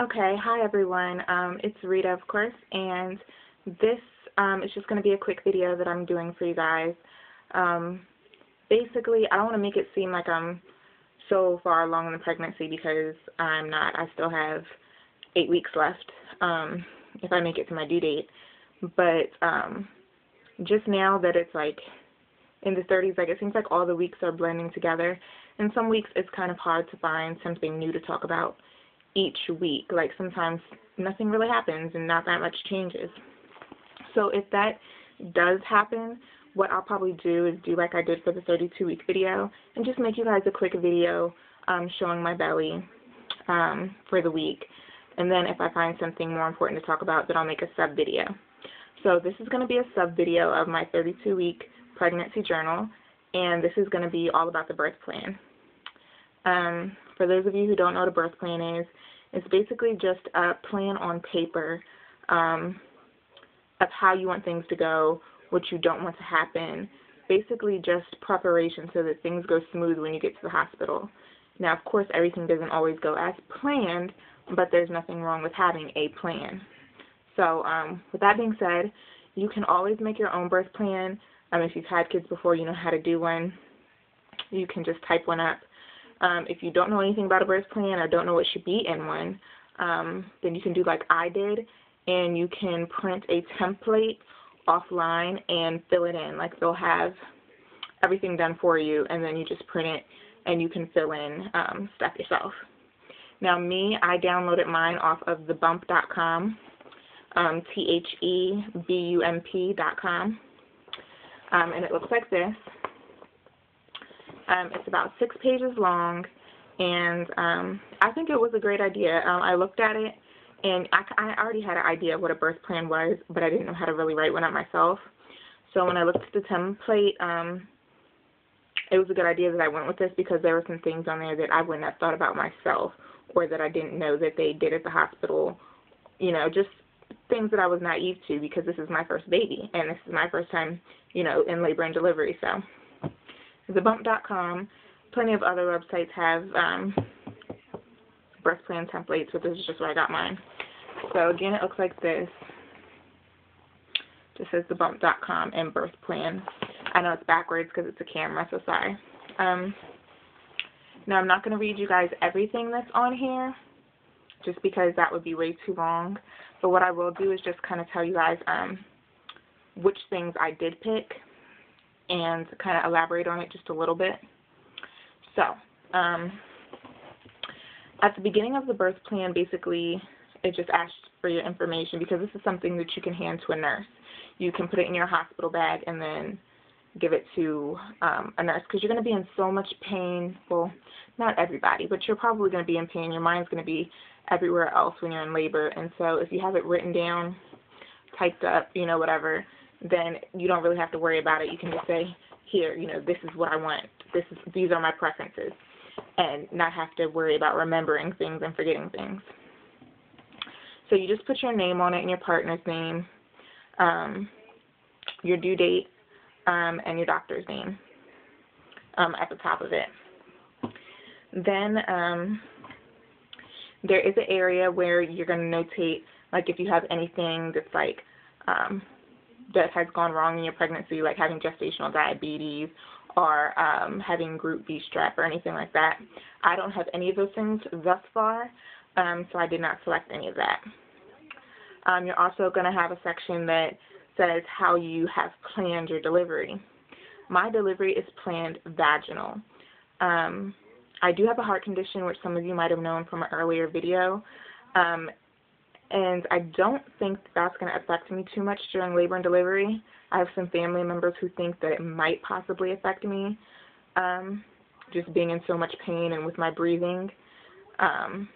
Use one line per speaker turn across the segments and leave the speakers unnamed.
Okay, hi everyone. Um, it's Rita, of course, and this um, is just going to be a quick video that I'm doing for you guys. Um, basically, I don't want to make it seem like I'm so far along in the pregnancy because I'm not. I still have eight weeks left um, if I make it to my due date. But um, just now that it's like in the 30s, like it seems like all the weeks are blending together. And some weeks it's kind of hard to find something new to talk about each week. Like sometimes nothing really happens and not that much changes. So if that does happen, what I'll probably do is do like I did for the 32 week video and just make you guys a quick video um, showing my belly um, for the week. And then if I find something more important to talk about, then I'll make a sub video. So this is going to be a sub video of my 32 week pregnancy journal and this is going to be all about the birth plan. Um, for those of you who don't know what a birth plan is, it's basically just a plan on paper um, of how you want things to go, what you don't want to happen, basically just preparation so that things go smooth when you get to the hospital. Now, of course, everything doesn't always go as planned, but there's nothing wrong with having a plan. So, um, with that being said, you can always make your own birth plan. Um, if you've had kids before, you know how to do one. You can just type one up um, if you don't know anything about a birth plan or don't know what should be in one, um, then you can do like I did, and you can print a template offline and fill it in. Like they'll have everything done for you, and then you just print it and you can fill in um, stuff yourself. Now me, I downloaded mine off of thebump.com, um, T-H-E-B-U-M-P.com, um, and it looks like this. Um, it's about six pages long, and um, I think it was a great idea. Um, I looked at it, and I, I already had an idea of what a birth plan was, but I didn't know how to really write one up myself. So when I looked at the template, um, it was a good idea that I went with this because there were some things on there that I wouldn't have thought about myself or that I didn't know that they did at the hospital. You know, just things that I was naive to because this is my first baby and this is my first time, you know, in labor and delivery. So thebump.com. Plenty of other websites have um, birth plan templates, but this is just where I got mine. So again, it looks like this. Just says thebump.com and birth plan. I know it's backwards because it's a camera, so sorry. Um, now, I'm not going to read you guys everything that's on here, just because that would be way too long. But what I will do is just kind of tell you guys um, which things I did pick and kind of elaborate on it just a little bit. So, um, at the beginning of the birth plan, basically, it just asks for your information because this is something that you can hand to a nurse. You can put it in your hospital bag and then give it to um, a nurse because you're going to be in so much pain. Well, not everybody, but you're probably going to be in pain. Your mind's going to be everywhere else when you're in labor. And so if you have it written down, typed up, you know, whatever, then you don't really have to worry about it. You can just say, here, you know, this is what I want. This is these are my preferences, and not have to worry about remembering things and forgetting things. So you just put your name on it and your partner's name, um, your due date, um, and your doctor's name um, at the top of it. Then um, there is an area where you're going to notate, like if you have anything that's like um, that has gone wrong in your pregnancy, like having gestational diabetes or um, having group B strep or anything like that. I don't have any of those things thus far, um, so I did not select any of that. Um, you're also going to have a section that says how you have planned your delivery. My delivery is planned vaginal. Um, I do have a heart condition, which some of you might have known from an earlier video, um, and I don't think that's going to affect me too much during labor and delivery. I have some family members who think that it might possibly affect me, um, just being in so much pain and with my breathing. Um,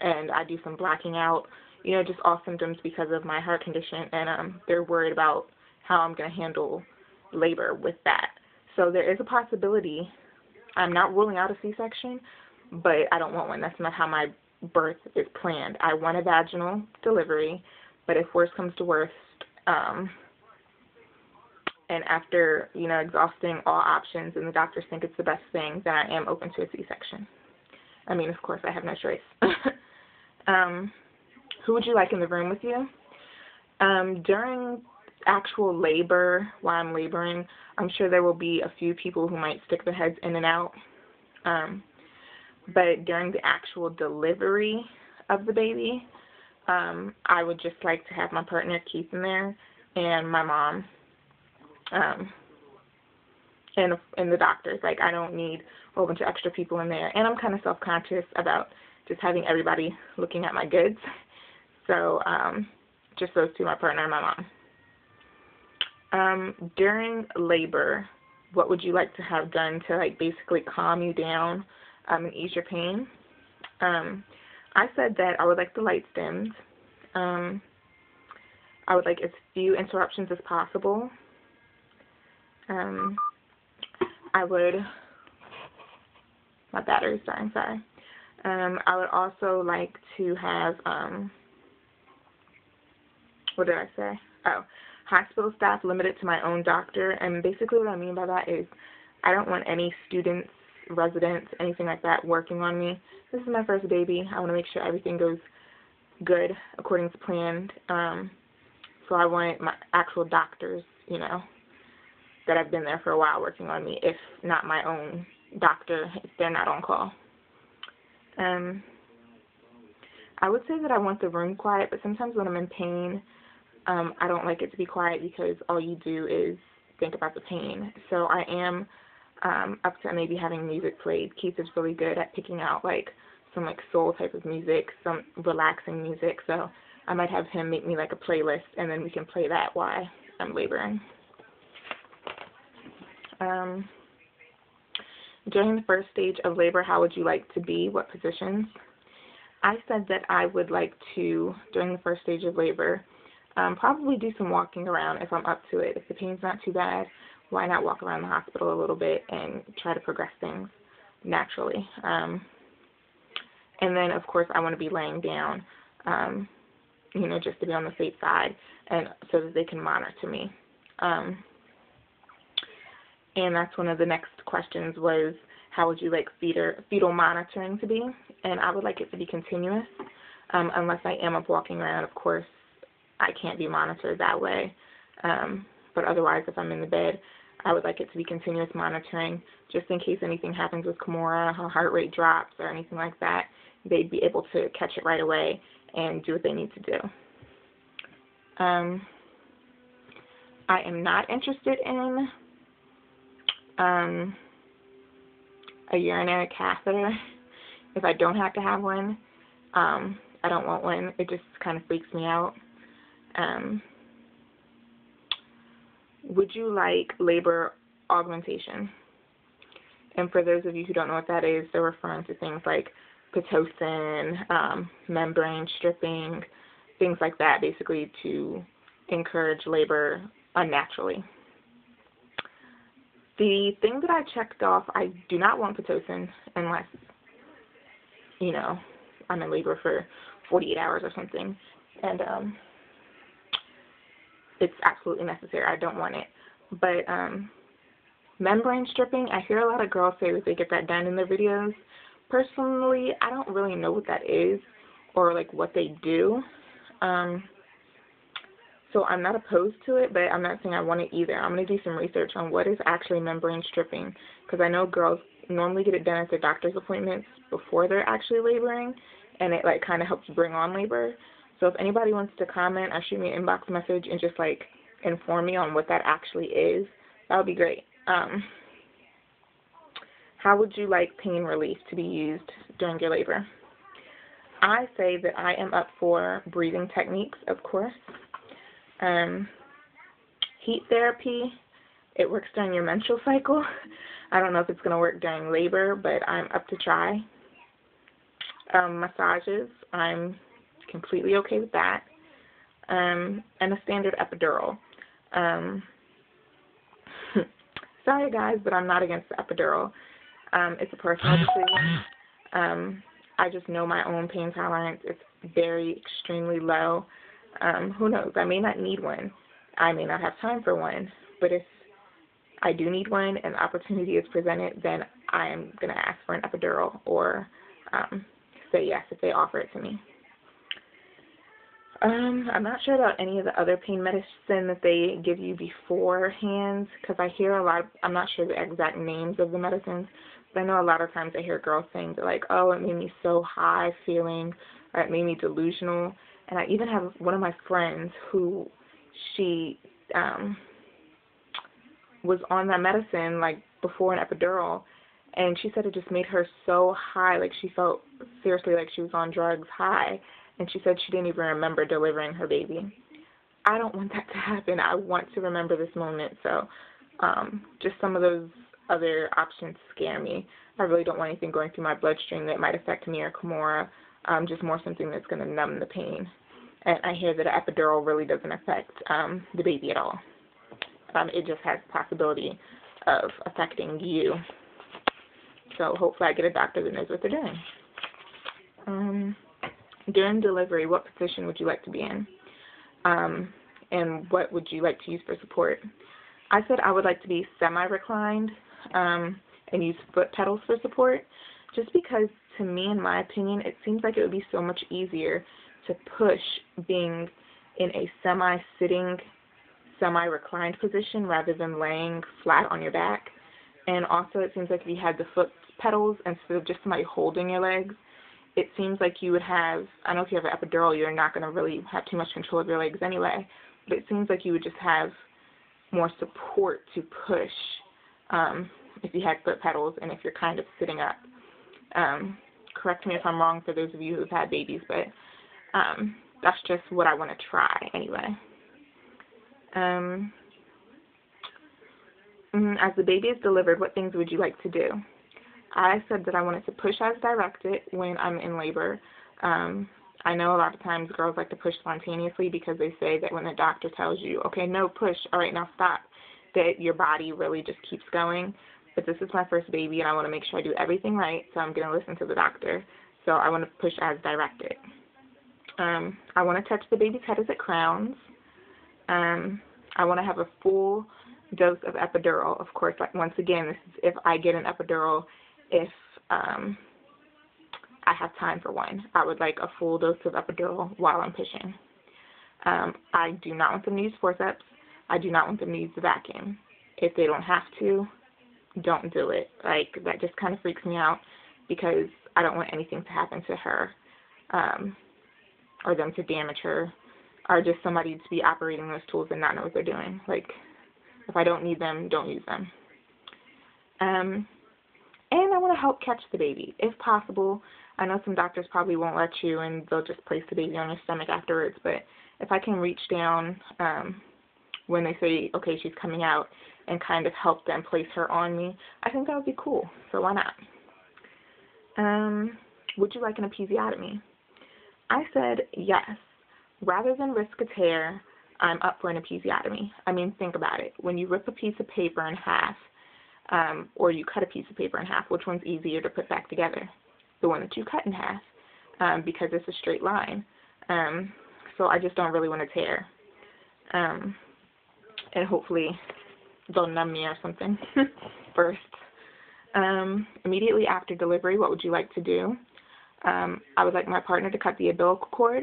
and I do some blacking out, you know, just all symptoms because of my heart condition, and um, they're worried about how I'm going to handle labor with that. So there is a possibility. I'm not ruling out a C-section, but I don't want one. That's not how my birth is planned. I want a vaginal delivery, but if worst comes to worst, um, and after, you know, exhausting all options and the doctors think it's the best thing, then I am open to a C-section. I mean, of course, I have no choice. Um, who would you like in the room with you? Um, during actual labor, while I'm laboring, I'm sure there will be a few people who might stick their heads in and out. Um, but during the actual delivery of the baby, um, I would just like to have my partner Keith in there and my mom. Um, and and the doctors. Like I don't need a whole bunch of extra people in there. And I'm kind of self conscious about just having everybody looking at my goods. So um, just those two, my partner and my mom. Um, during labor, what would you like to have done to like basically calm you down um, and ease your pain? Um, I said that I would like the lights dimmed. Um, I would like as few interruptions as possible. Um, I would, my battery's dying, sorry. Um, I would also like to have, um, what did I say? Oh, hospital staff limited to my own doctor. And basically what I mean by that is I don't want any students, residents, anything like that working on me. This is my first baby. I want to make sure everything goes good according to plan. Um, so I want my actual doctors, you know, that have been there for a while working on me, if not my own doctor, if they're not on call. Um, I would say that I want the room quiet, but sometimes when I'm in pain, um, I don't like it to be quiet because all you do is think about the pain. So I am um, up to maybe having music played. Keith is really good at picking out like some like soul type of music, some relaxing music. So I might have him make me like a playlist, and then we can play that while I'm laboring. Um, during the first stage of labor, how would you like to be? What positions? I said that I would like to, during the first stage of labor, um, probably do some walking around if I'm up to it. If the pain's not too bad, why not walk around the hospital a little bit and try to progress things naturally. Um, and then, of course, I want to be laying down, um, you know, just to be on the safe side and so that they can monitor me. Um, and that's one of the next questions was how would you like fetal, fetal monitoring to be? And I would like it to be continuous. Um, unless I am up walking around, of course, I can't be monitored that way. Um, but otherwise, if I'm in the bed, I would like it to be continuous monitoring just in case anything happens with Kimora, her heart rate drops or anything like that. They'd be able to catch it right away and do what they need to do. Um, I am not interested in um, a urinary catheter if I don't have to have one. Um, I don't want one. It just kind of freaks me out. Um, would you like labor augmentation? And for those of you who don't know what that is, they're referring to things like Pitocin, um, membrane stripping, things like that, basically to encourage labor unnaturally. The thing that I checked off, I do not want Pitocin unless, you know, I'm in labor for 48 hours or something. And um, it's absolutely necessary. I don't want it. But um, membrane stripping, I hear a lot of girls say that they get that done in their videos. Personally, I don't really know what that is or like what they do. Um, so I'm not opposed to it, but I'm not saying I want it either. I'm going to do some research on what is actually membrane stripping because I know girls normally get it done at their doctor's appointments before they're actually laboring, and it like kind of helps bring on labor. So if anybody wants to comment or shoot me an inbox message and just like inform me on what that actually is, that would be great. Um, how would you like pain relief to be used during your labor? I say that I am up for breathing techniques, of course. Um, heat therapy, it works during your menstrual cycle. I don't know if it's going to work during labor, but I'm up to try. Um, massages, I'm completely okay with that. Um, and a standard epidural. Um, sorry guys, but I'm not against the epidural. Um, it's a personal decision. Um, I just know my own pain tolerance. It's very extremely low. Um, who knows? I may not need one. I may not have time for one. But if I do need one and the opportunity is presented, then I am going to ask for an epidural or um, say yes if they offer it to me. Um, I'm not sure about any of the other pain medicine that they give you beforehand because I hear a lot. Of, I'm not sure the exact names of the medicines, but I know a lot of times I hear girls saying that like, oh, it made me so high feeling, or it made me delusional. And I even have one of my friends who she um was on that medicine like before an epidural and she said it just made her so high like she felt seriously like she was on drugs high and she said she didn't even remember delivering her baby. I don't want that to happen. I want to remember this moment. So um just some of those other options scare me. I really don't want anything going through my bloodstream that might affect me or Kimora. Um just more something that's going to numb the pain. And i hear that an epidural really doesn't affect um the baby at all. Um, it just has the possibility of affecting you. So hopefully I get a doctor that knows what they're doing. Um, during delivery, what position would you like to be in? Um, and what would you like to use for support? I said I would like to be semi-reclined um, and use foot pedals for support, just because to me, in my opinion, it seems like it would be so much easier to push being in a semi-sitting semi-reclined position rather than laying flat on your back. And also it seems like if you had the foot pedals instead of just somebody holding your legs, it seems like you would have, I don't know if you have an epidural, you're not going to really have too much control of your legs anyway, but it seems like you would just have more support to push um, if you had foot pedals and if you're kind of sitting up. Um, correct me if I'm wrong for those of you who've had babies, but um, that's just what I want to try anyway. Um, mm, as the baby is delivered, what things would you like to do? I said that I wanted to push as directed when I'm in labor. Um, I know a lot of times girls like to push spontaneously because they say that when the doctor tells you, okay, no, push, all right, now stop, that your body really just keeps going. But this is my first baby and I want to make sure I do everything right, so I'm going to listen to the doctor. So I want to push as directed. Um, I want to touch the baby's head as it crowns. Um, I want to have a full dose of epidural. Of course, like once again, this is if I get an epidural, if um, I have time for one. I would like a full dose of epidural while I'm pushing. Um, I do not want them to use forceps. I do not want them to use the vacuum. If they don't have to, don't do it. Like that just kind of freaks me out because I don't want anything to happen to her um, or them to damage her or just somebody to be operating those tools and not know what they're doing. Like, if I don't need them, don't use them. Um, want to help catch the baby, if possible. I know some doctors probably won't let you, and they'll just place the baby on your stomach afterwards. But if I can reach down um, when they say, okay, she's coming out, and kind of help them place her on me, I think that would be cool. So why not? Um, would you like an episiotomy? I said yes rather than risk a tear, I'm up for an episiotomy. I mean, think about it. When you rip a piece of paper in half, um, or you cut a piece of paper in half, which one's easier to put back together? The one that you cut in half, um, because it's a straight line. Um, so I just don't really want to tear. Um, and hopefully they'll numb me or something first. Um, immediately after delivery, what would you like to do? Um, I would like my partner to cut the umbilical cord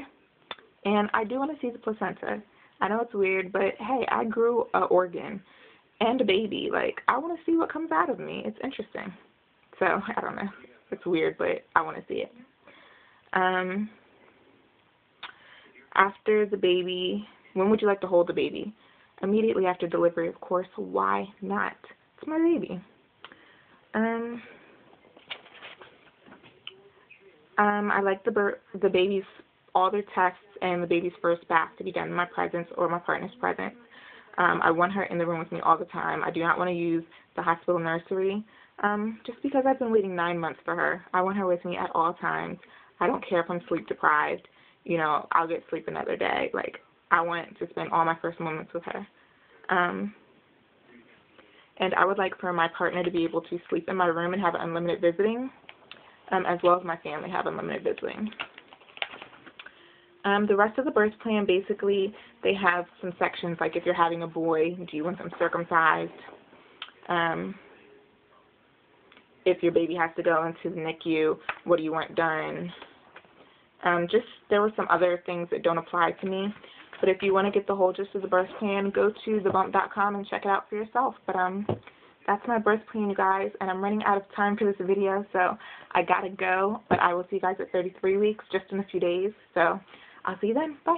and I do want to see the placenta. I know it's weird, but hey, I grew a organ and a baby. Like, I want to see what comes out of me. It's interesting. So, I don't know. It's weird, but I want to see it. Um, after the baby, when would you like to hold the baby? Immediately after delivery, of course. Why not? It's my baby. Um, um, I like the the baby's all their tests and the baby's first bath to be done in my presence or my partner's presence. Um, I want her in the room with me all the time. I do not want to use the hospital nursery um, just because I've been waiting nine months for her. I want her with me at all times. I don't care if I'm sleep deprived. You know, I'll get sleep another day. Like, I want to spend all my first moments with her. Um, and I would like for my partner to be able to sleep in my room and have unlimited visiting, um, as well as my family have unlimited visiting. Um, the rest of the birth plan, basically, they have some sections, like if you're having a boy, do you want them circumcised? Um, if your baby has to go into the NICU, what do you want done? Um, just there were some other things that don't apply to me. But if you want to get the whole gist of the birth plan, go to thebump.com and check it out for yourself. But um, that's my birth plan, you guys, and I'm running out of time for this video, so I gotta go. But I will see you guys at 33 weeks, just in a few days. So I'll see you then. Bye.